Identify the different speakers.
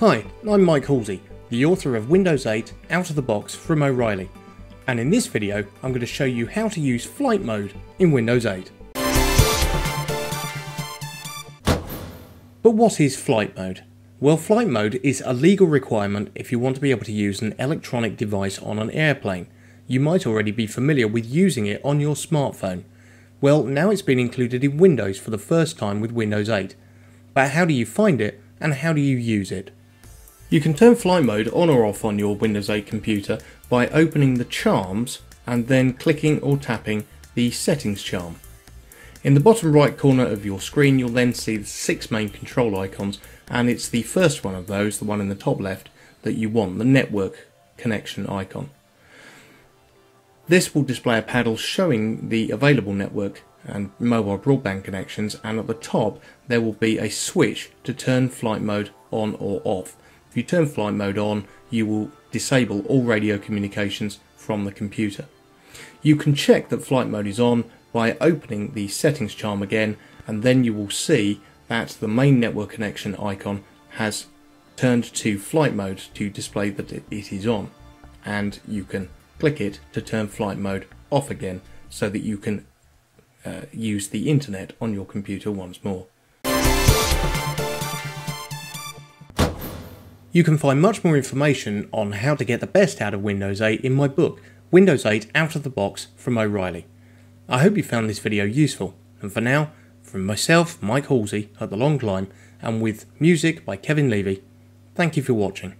Speaker 1: Hi, I'm Mike Halsey, the author of Windows 8 Out of the Box from O'Reilly, and in this video I'm going to show you how to use flight mode in Windows 8. But what is flight mode? Well, flight mode is a legal requirement if you want to be able to use an electronic device on an airplane. You might already be familiar with using it on your smartphone. Well, now it's been included in Windows for the first time with Windows 8. But how do you find it and how do you use it? You can turn flight mode on or off on your Windows 8 computer by opening the charms and then clicking or tapping the settings charm. In the bottom right corner of your screen you'll then see the six main control icons and it's the first one of those, the one in the top left, that you want, the network connection icon. This will display a panel showing the available network and mobile broadband connections and at the top there will be a switch to turn flight mode on or off. If you turn flight mode on, you will disable all radio communications from the computer. You can check that flight mode is on by opening the settings charm again and then you will see that the main network connection icon has turned to flight mode to display that it is on and you can click it to turn flight mode off again so that you can uh, use the internet on your computer once more. You can find much more information on how to get the best out of Windows 8 in my book, Windows 8 Out of the Box from O'Reilly. I hope you found this video useful, and for now, from myself, Mike Halsey, at The Long Climb, and with music by Kevin Leavy, thank you for watching.